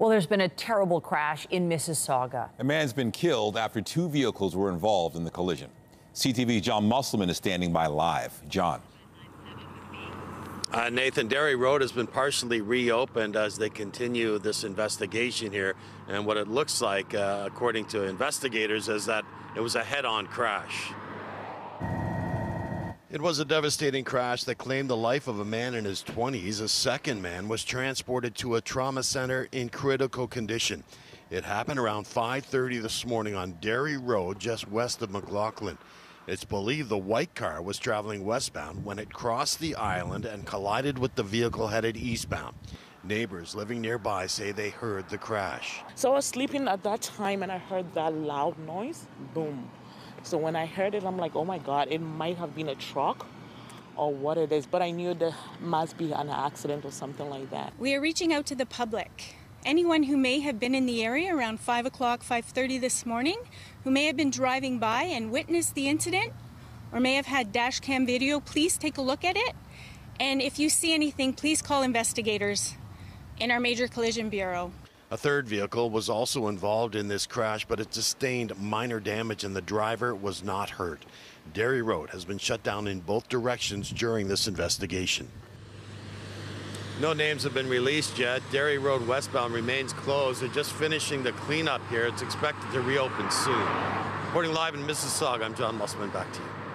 Well, there's been a terrible crash in Mississauga. A man's been killed after two vehicles were involved in the collision. CTV's John Musselman is standing by live. John. Uh, Nathan, Derry Road has been partially reopened as they continue this investigation here. And what it looks like, uh, according to investigators, is that it was a head on crash. It was a devastating crash that claimed the life of a man in his 20s. A second man was transported to a trauma center in critical condition. It happened around 5:30 this morning on Derry Road just west of McLaughlin. It's believed the white car was traveling westbound when it crossed the island and collided with the vehicle headed eastbound. Neighbors living nearby say they heard the crash. So I was sleeping at that time and I heard that loud noise. Boom. So when I heard it, I'm like, oh my God, it might have been a truck or what it is, but I knew there must be an accident or something like that. We are reaching out to the public. Anyone who may have been in the area around 5 o'clock, 5.30 this morning, who may have been driving by and witnessed the incident, or may have had dash cam video, please take a look at it. And if you see anything, please call investigators in our Major Collision Bureau. A third vehicle was also involved in this crash, but it sustained minor damage and the driver was not hurt. Derry Road has been shut down in both directions during this investigation. No names have been released yet. Derry Road westbound remains closed. They're just finishing the cleanup here. It's expected to reopen soon. Reporting live in Mississauga, I'm John Musselman. Back to you.